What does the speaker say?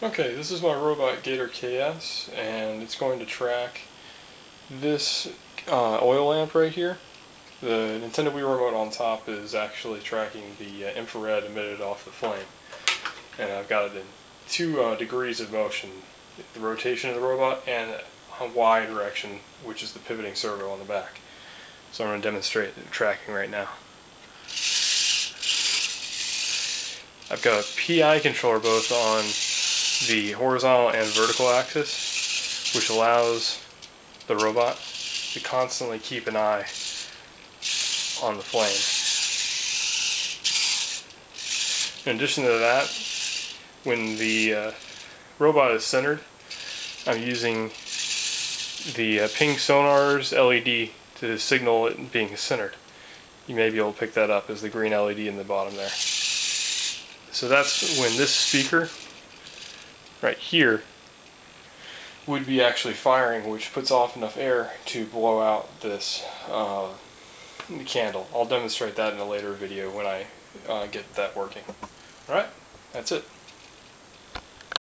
Okay, this is my robot Gator KS, and it's going to track this uh, oil lamp right here. The Nintendo Wii remote on top is actually tracking the uh, infrared emitted off the flame. And I've got it in two uh, degrees of motion, the rotation of the robot and a Y direction, which is the pivoting servo on the back. So I'm going to demonstrate the tracking right now. I've got a PI controller both on the horizontal and vertical axis, which allows the robot to constantly keep an eye on the flame. In addition to that, when the uh, robot is centered, I'm using the uh, ping sonar's LED to signal it being centered. You may be able to pick that up as the green LED in the bottom there. So that's when this speaker right here would be actually firing, which puts off enough air to blow out this uh, candle. I'll demonstrate that in a later video when I uh, get that working. Alright, that's it.